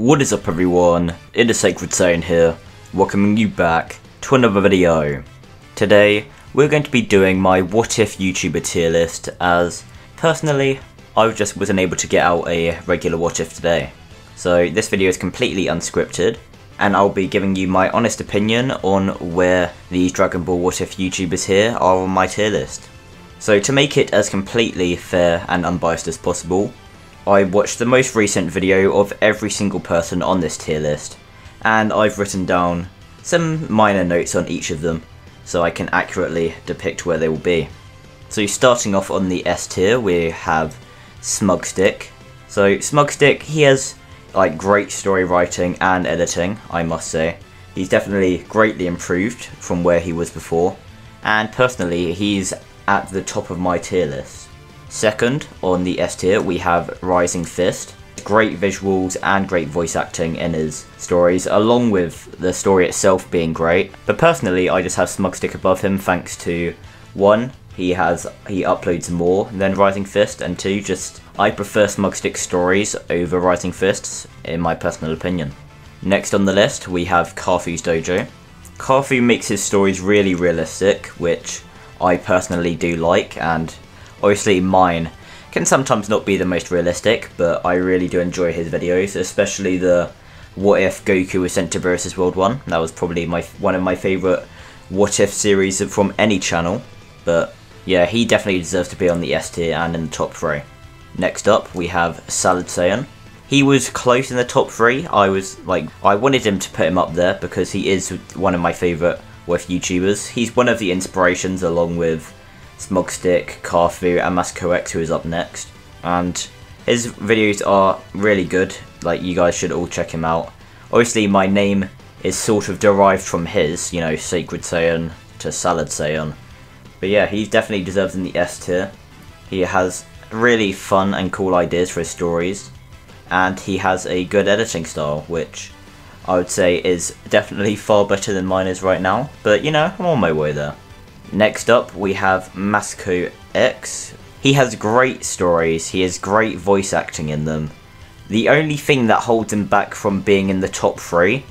What is up everyone, it is Sacred Saiyan here, welcoming you back to another video. Today, we're going to be doing my what if YouTuber tier list as, personally, I just wasn't able to get out a regular what if today. So this video is completely unscripted, and I'll be giving you my honest opinion on where these Dragon Ball what if YouTubers here are on my tier list. So to make it as completely fair and unbiased as possible, I watched the most recent video of every single person on this tier list, and I've written down some minor notes on each of them, so I can accurately depict where they will be. So starting off on the S tier, we have Smugstick. So Smugstick, he has like great story writing and editing, I must say. He's definitely greatly improved from where he was before, and personally, he's at the top of my tier list. Second, on the S tier, we have Rising Fist. Great visuals and great voice acting in his stories, along with the story itself being great. But personally, I just have Smugstick above him thanks to one, he has he uploads more than Rising Fist, and two, just I prefer Smugstick stories over Rising Fists, in my personal opinion. Next on the list, we have Carthus Dojo. Carfu makes his stories really realistic, which I personally do like, and Obviously mine can sometimes not be the most realistic, but I really do enjoy his videos, especially the What If Goku was sent to Beerus' World 1. That was probably my one of my favourite What If series from any channel, but yeah, he definitely deserves to be on the S tier and in the top 3. Next up, we have Salad Saiyan. He was close in the top 3, I was like, I wanted him to put him up there because he is one of my favourite If YouTubers. He's one of the inspirations along with Smugstick, Carthus, and MasakoX, who is up next. And his videos are really good, like you guys should all check him out. Obviously my name is sort of derived from his, you know, Sacred Saiyan to Salad Saiyan. But yeah, he definitely deserves in the S tier. He has really fun and cool ideas for his stories. And he has a good editing style, which I would say is definitely far better than mine is right now. But you know, I'm on my way there. Next up, we have Masako X. He has great stories, he has great voice acting in them. The only thing that holds him back from being in the top three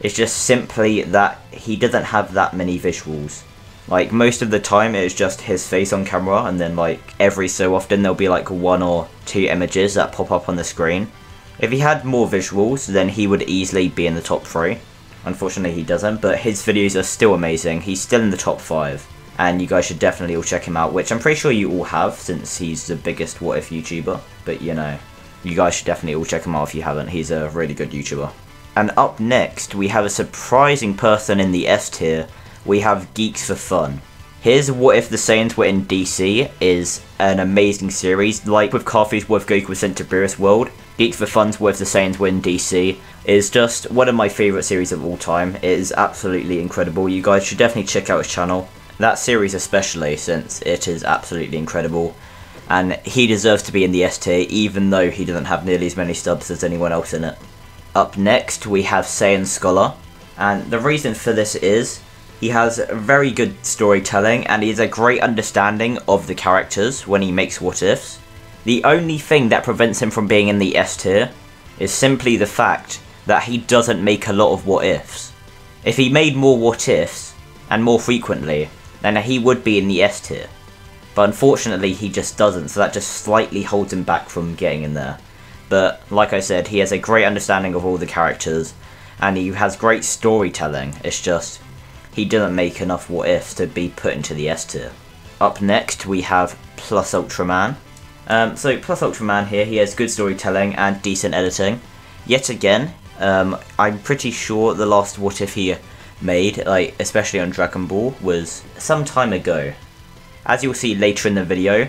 is just simply that he doesn't have that many visuals. Like, most of the time it's just his face on camera, and then like, every so often there'll be like one or two images that pop up on the screen. If he had more visuals, then he would easily be in the top three. Unfortunately he doesn't, but his videos are still amazing, he's still in the top five and you guys should definitely all check him out, which I'm pretty sure you all have, since he's the biggest What If YouTuber, but you know, you guys should definitely all check him out if you haven't, he's a really good YouTuber. And up next, we have a surprising person in the S tier, we have Geeks for Fun. Here's What If the Saiyans Were in DC is an amazing series, like with Carthus' What If Goku was sent to Beerus World, Geeks for Fun's What If the Saiyans Were in DC is just one of my favourite series of all time, it is absolutely incredible, you guys should definitely check out his channel. That series especially, since it is absolutely incredible. And he deserves to be in the S tier, even though he doesn't have nearly as many stubs as anyone else in it. Up next, we have Saiyan Scholar. And the reason for this is, he has very good storytelling, and he has a great understanding of the characters when he makes what-ifs. The only thing that prevents him from being in the S tier is simply the fact that he doesn't make a lot of what-ifs. If he made more what-ifs, and more frequently, then he would be in the S tier. But unfortunately he just doesn't, so that just slightly holds him back from getting in there. But like I said, he has a great understanding of all the characters, and he has great storytelling, it's just he doesn't make enough what ifs to be put into the S tier. Up next we have Plus Ultraman. Um, so Plus Ultraman here, he has good storytelling and decent editing. Yet again, um, I'm pretty sure the last what if he made, like especially on Dragon Ball, was some time ago. As you'll see later in the video,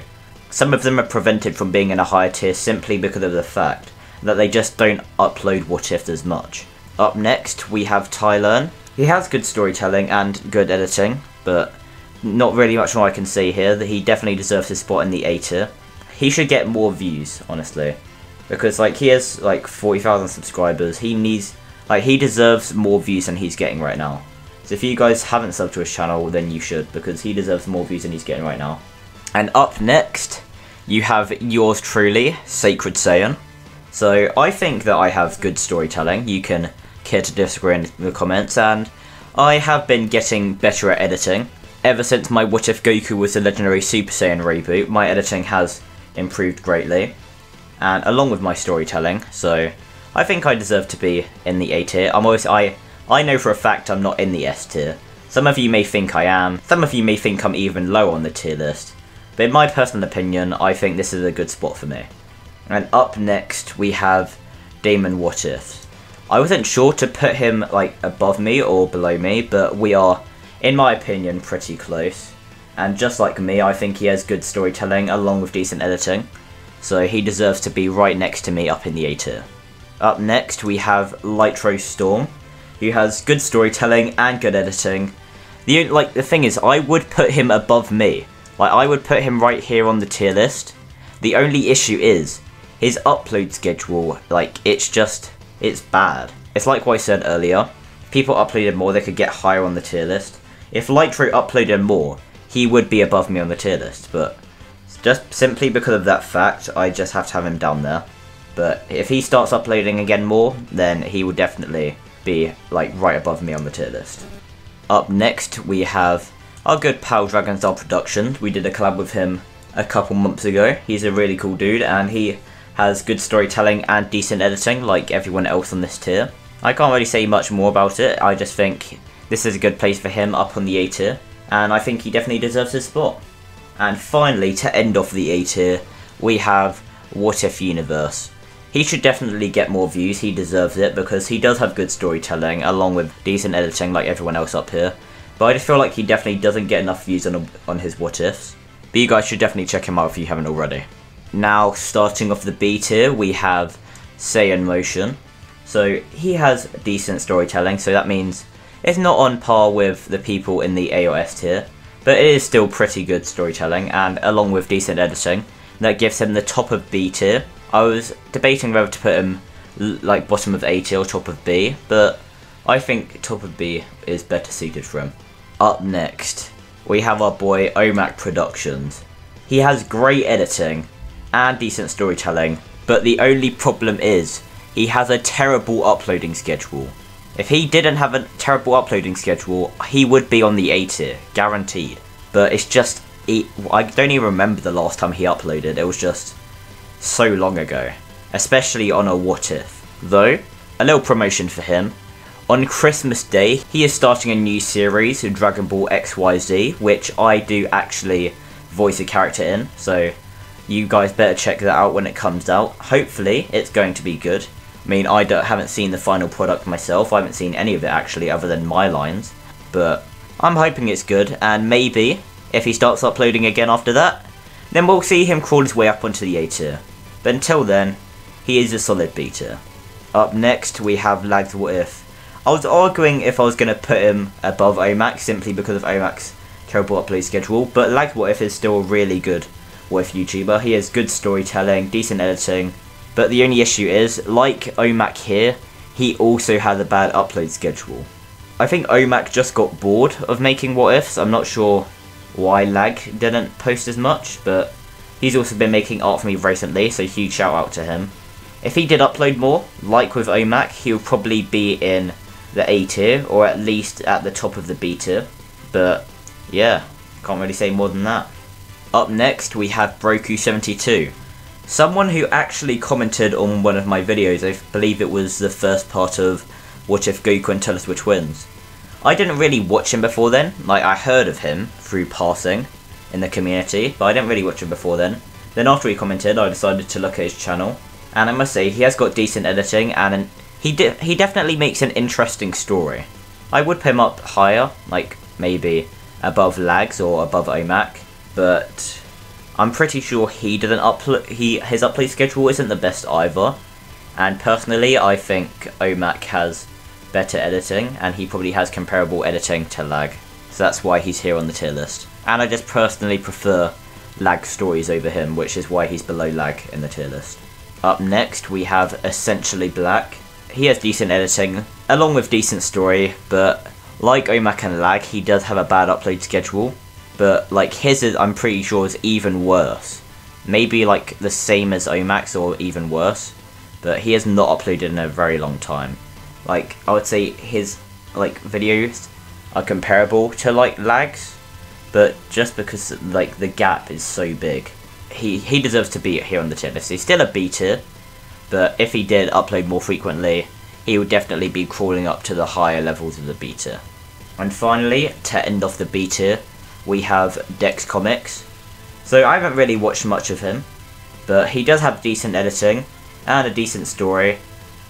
some of them are prevented from being in a higher tier simply because of the fact that they just don't upload What If as much. Up next, we have Tylearn. He has good storytelling and good editing, but not really much more I can say here, that he definitely deserves his spot in the A tier. He should get more views, honestly. Because, like, he has, like, 40,000 subscribers. He needs like, he deserves more views than he's getting right now. So if you guys haven't subbed to his channel, then you should, because he deserves more views than he's getting right now. And up next, you have yours truly, Sacred Saiyan. So I think that I have good storytelling. You can care to disagree in the comments, and I have been getting better at editing. Ever since my What If Goku was the Legendary Super Saiyan reboot, my editing has improved greatly, and along with my storytelling, so I think I deserve to be in the A tier. I'm always I I know for a fact I'm not in the S tier. Some of you may think I am, some of you may think I'm even low on the tier list, but in my personal opinion, I think this is a good spot for me. And up next, we have Damon What If. I wasn't sure to put him like above me or below me, but we are, in my opinion, pretty close. And just like me, I think he has good storytelling along with decent editing, so he deserves to be right next to me up in the A tier. Up next, we have Lightro Storm, who has good storytelling and good editing. The like the thing is, I would put him above me. Like I would put him right here on the tier list. The only issue is his upload schedule, like, it's just, it's bad. It's like what I said earlier, if people uploaded more, they could get higher on the tier list. If Lightro uploaded more, he would be above me on the tier list, but just simply because of that fact, I just have to have him down there. But if he starts uploading again more, then he will definitely be, like, right above me on the tier list. Up next, we have our good pal Dragonstar Productions. We did a collab with him a couple months ago. He's a really cool dude, and he has good storytelling and decent editing like everyone else on this tier. I can't really say much more about it, I just think this is a good place for him up on the A tier, and I think he definitely deserves his spot. And finally, to end off the A tier, we have What If Universe. He should definitely get more views, he deserves it, because he does have good storytelling, along with decent editing like everyone else up here. But I just feel like he definitely doesn't get enough views on, on his What Ifs. But you guys should definitely check him out if you haven't already. Now, starting off the B tier, we have Saiyan Motion. So, he has decent storytelling, so that means it's not on par with the people in the A or S tier, but it is still pretty good storytelling, and along with decent editing, that gives him the top of B tier. I was debating whether to put him like bottom of A tier or top of B, but I think top of B is better suited for him. Up next, we have our boy Omak Productions. He has great editing, and decent storytelling, but the only problem is he has a terrible uploading schedule. If he didn't have a terrible uploading schedule, he would be on the A tier, guaranteed. But it's just, he, I don't even remember the last time he uploaded, it was just so long ago. Especially on a What If. Though, a little promotion for him. On Christmas Day, he is starting a new series, Dragon Ball XYZ, which I do actually voice a character in, so you guys better check that out when it comes out. Hopefully, it's going to be good. I mean, I haven't seen the final product myself. I haven't seen any of it actually, other than my lines. But I'm hoping it's good, and maybe if he starts uploading again after that, then we'll see him crawl his way up onto the A tier. But until then, he is a solid beater. Up next, we have Lags What If. I was arguing if I was going to put him above Omax simply because of Omax's terrible upload schedule, but Lags What If is still really good with YouTuber. He has good storytelling, decent editing, but the only issue is, like Omak here, he also has a bad upload schedule. I think Omak just got bored of making what ifs. I'm not sure why Lag didn't post as much, but he's also been making art for me recently, so huge shout out to him. If he did upload more, like with Omak, he would probably be in the A tier, or at least at the top of the B tier. But yeah, can't really say more than that. Up next, we have Broku72. Someone who actually commented on one of my videos, I believe it was the first part of What If Goku and Turles were twins. I didn't really watch him before then, like I heard of him through passing in the community, but I didn't really watch him before then. Then after he commented, I decided to look at his channel, and I must say, he has got decent editing, and he, de he definitely makes an interesting story. I would put him up higher, like maybe above Lags or above OMAC, but I'm pretty sure he didn't upload. He his upload schedule isn't the best either, and personally, I think OMAC has better editing, and he probably has comparable editing to Lag, so that's why he's here on the tier list. And I just personally prefer Lag stories over him, which is why he's below Lag in the tier list. Up next, we have Essentially Black. He has decent editing, along with decent story, but like Omak and Lag, he does have a bad upload schedule, but like his is I'm pretty sure is even worse. Maybe like the same as Omax or even worse. but he has not uploaded in a very long time. Like, I would say his, like, videos are comparable to, like, Lags, but just because, like, the gap is so big, he, he deserves to be here on the tier list. He's still a B tier, but if he did upload more frequently, he would definitely be crawling up to the higher levels of the B tier. And finally, to end off the B tier, we have Dex Comics. So I haven't really watched much of him, but he does have decent editing and a decent story.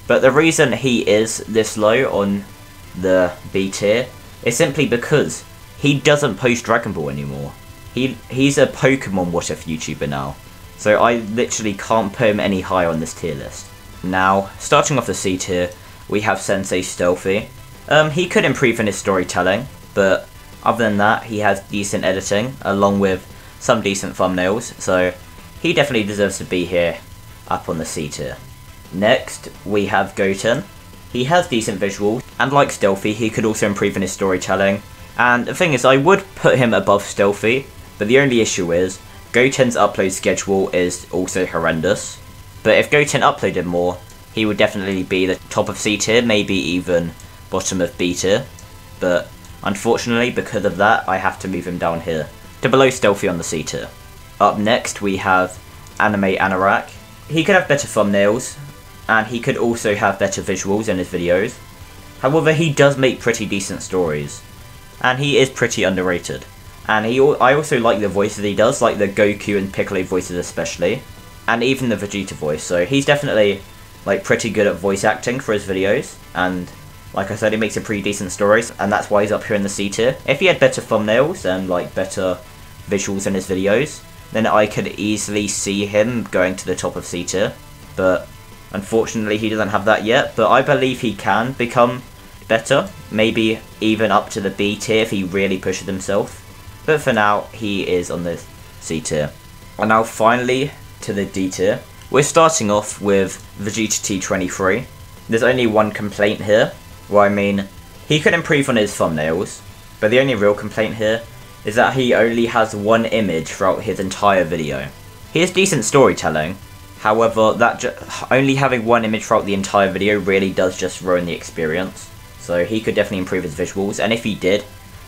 But the reason he is this low on the B tier is simply because he doesn't post Dragon Ball anymore. He he's a Pokemon What If YouTuber now. So I literally can't put him any higher on this tier list. Now, starting off the C tier, we have Sensei Stealthy. Um, he could improve in his storytelling, but other than that, he has decent editing, along with some decent thumbnails, so he definitely deserves to be here, up on the C tier. Next, we have Goten. He has decent visuals, and like Stealthy, he could also improve in his storytelling. And the thing is, I would put him above Stealthy, but the only issue is, Goten's upload schedule is also horrendous. But if Goten uploaded more, he would definitely be the top of C tier, maybe even bottom of B tier. But unfortunately, because of that, I have to move him down here, to below Stealthy on the C tier. Up next, we have Anime Anorak. He could have better thumbnails, and he could also have better visuals in his videos. However, he does make pretty decent stories, and he is pretty underrated. And he, I also like the voices that he does, like the Goku and Piccolo voices especially, and even the Vegeta voice. So he's definitely like pretty good at voice acting for his videos, and like I said, he makes a pretty decent stories, and that's why he's up here in the C tier. If he had better thumbnails and like better visuals in his videos, then I could easily see him going to the top of C tier. But unfortunately, he doesn't have that yet. But I believe he can become better, maybe even up to the B tier if he really pushes himself. But for now, he is on the C tier. And now finally to the D tier. We're starting off with Vegeta T23. There's only one complaint here. Well, I mean, he could improve on his thumbnails, but the only real complaint here is that he only has one image throughout his entire video. He has decent storytelling, however, that only having one image throughout the entire video really does just ruin the experience. So he could definitely improve his visuals, and if he did,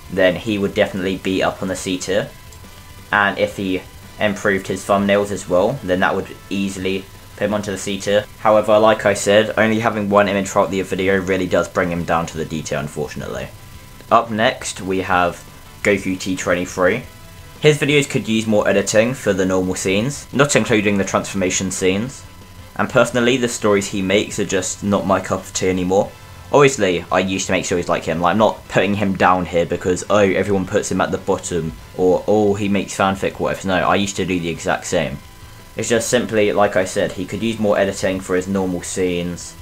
then he would definitely be up on the C tier. And if he improved his thumbnails as well, then that would easily put him onto the C tier. However, like I said, only having one image throughout the video really does bring him down to the D tier, unfortunately. Up next, we have Goku T23. His videos could use more editing for the normal scenes, not including the transformation scenes. And personally, the stories he makes are just not my cup of tea anymore. Obviously, I used to make stories like him. Like, I'm not putting him down here because, oh, everyone puts him at the bottom, or, oh, he makes fanfic, whatever. No, I used to do the exact same. It's just simply, like I said, he could use more editing for his normal scenes.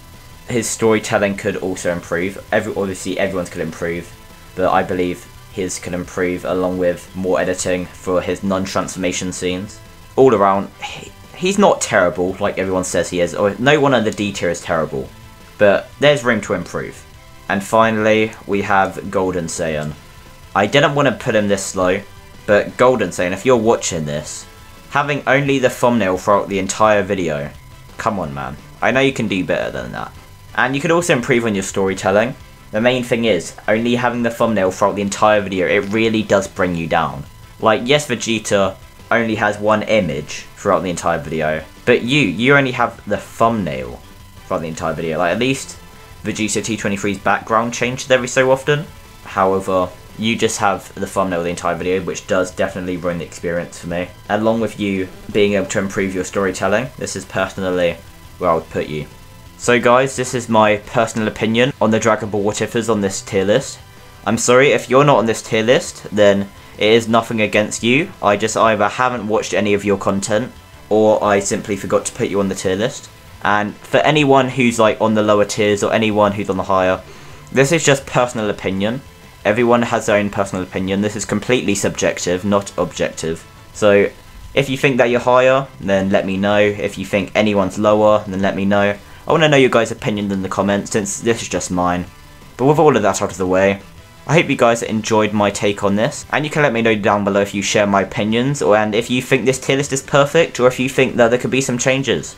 His storytelling could also improve. Every, obviously, everyone's could improve, but I believe his can improve along with more editing for his non-transformation scenes. All around, he, he's not terrible like everyone says he is, or no one in the D tier is terrible, but there's room to improve. And finally, we have Golden Saiyan. I didn't want to put him this low, but Golden Saiyan, if you're watching this, having only the thumbnail throughout the entire video, come on man, I know you can do better than that. And you can also improve on your storytelling. The main thing is, only having the thumbnail throughout the entire video, it really does bring you down. Like, yes, Vegeta only has one image throughout the entire video, but you, you only have the thumbnail throughout the entire video. Like, at least Vegeta T23's background changes every so often. However, you just have the thumbnail of the entire video, which does definitely ruin the experience for me. Along with you being able to improve your storytelling, this is personally where I would put you. So guys, this is my personal opinion on the Dragon Ball What Ifers on this tier list. I'm sorry, if you're not on this tier list, then it is nothing against you. I just either haven't watched any of your content, or I simply forgot to put you on the tier list. And for anyone who's like on the lower tiers, or anyone who's on the higher, this is just personal opinion. Everyone has their own personal opinion. This is completely subjective, not objective. So, if you think that you're higher, then let me know. If you think anyone's lower, then let me know. I want to know your guys' opinion in the comments, since this is just mine. But with all of that out of the way, I hope you guys enjoyed my take on this, and you can let me know down below if you share my opinions, or and if you think this tier list is perfect, or if you think that there could be some changes.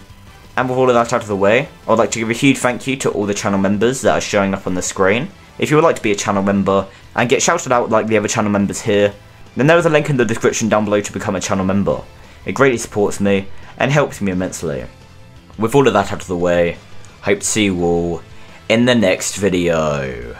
And with all of that out of the way, I would like to give a huge thank you to all the channel members that are showing up on the screen. If you would like to be a channel member and get shouted out like the other channel members here, then there is a link in the description down below to become a channel member. It greatly supports me and helps me immensely. With all of that out of the way, hope to see you all in the next video.